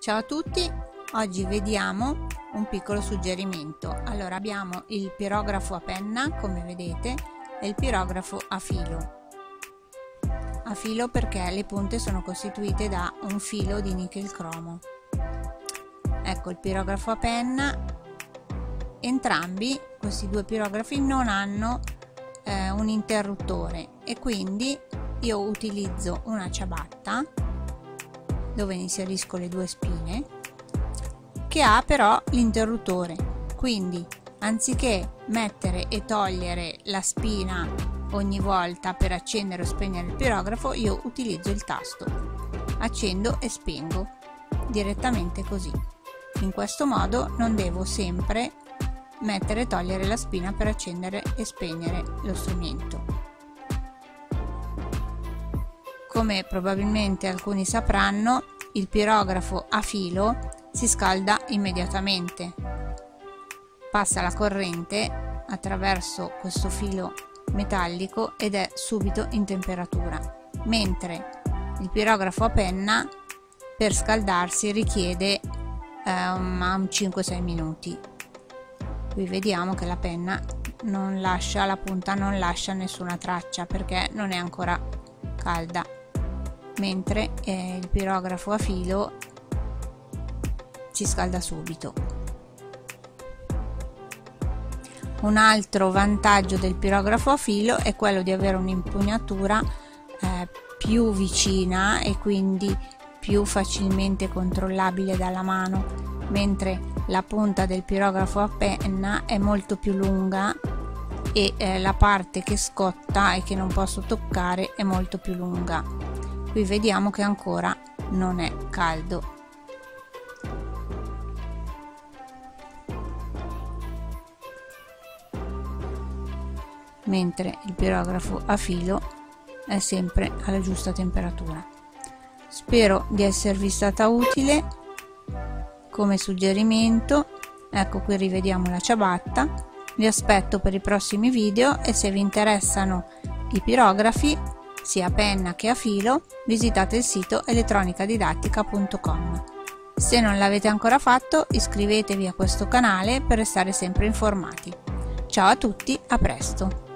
Ciao a tutti, oggi vediamo un piccolo suggerimento. Allora abbiamo il pirografo a penna, come vedete, e il pirografo a filo. A filo perché le punte sono costituite da un filo di nickel cromo. Ecco il pirografo a penna. Entrambi questi due pirografi non hanno eh, un interruttore e quindi io utilizzo una ciabatta dove inserisco le due spine che ha però l'interruttore. Quindi anziché mettere e togliere la spina ogni volta per accendere o spegnere il pirografo io utilizzo il tasto. Accendo e spengo direttamente così. In questo modo non devo sempre mettere e togliere la spina per accendere e spegnere lo strumento come probabilmente alcuni sapranno, il pirografo a filo si scalda immediatamente. Passa la corrente attraverso questo filo metallico ed è subito in temperatura, mentre il pirografo a penna per scaldarsi richiede eh, un 5-6 minuti. Qui vediamo che la penna non lascia, la punta non lascia nessuna traccia perché non è ancora calda mentre eh, il pirografo a filo si scalda subito. Un altro vantaggio del pirografo a filo è quello di avere un'impugnatura eh, più vicina e quindi più facilmente controllabile dalla mano, mentre la punta del pirografo a penna è molto più lunga e eh, la parte che scotta e che non posso toccare è molto più lunga qui vediamo che ancora non è caldo. Mentre il pirografo a filo è sempre alla giusta temperatura. Spero di esservi stata utile. Come suggerimento ecco qui rivediamo la ciabatta. Vi aspetto per i prossimi video e se vi interessano i pirografi sia a penna che a filo, visitate il sito elettronicadidattica.com. Se non l'avete ancora fatto, iscrivetevi a questo canale per restare sempre informati. Ciao a tutti, a presto!